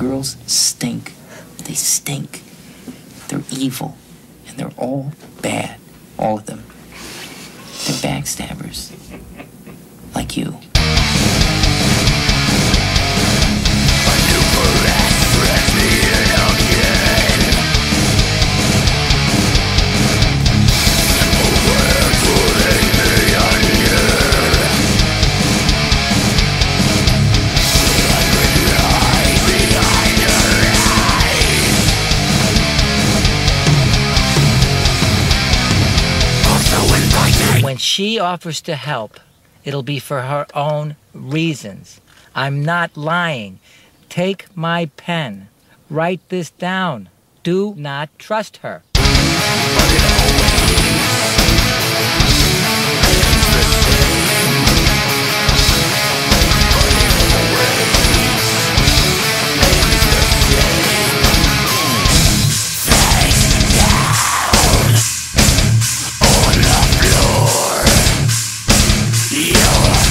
girls stink. They stink. They're evil. And they're all bad. All of them. They're backstabbers. Like you. When she offers to help, it'll be for her own reasons. I'm not lying. Take my pen. Write this down. Do not trust her. feel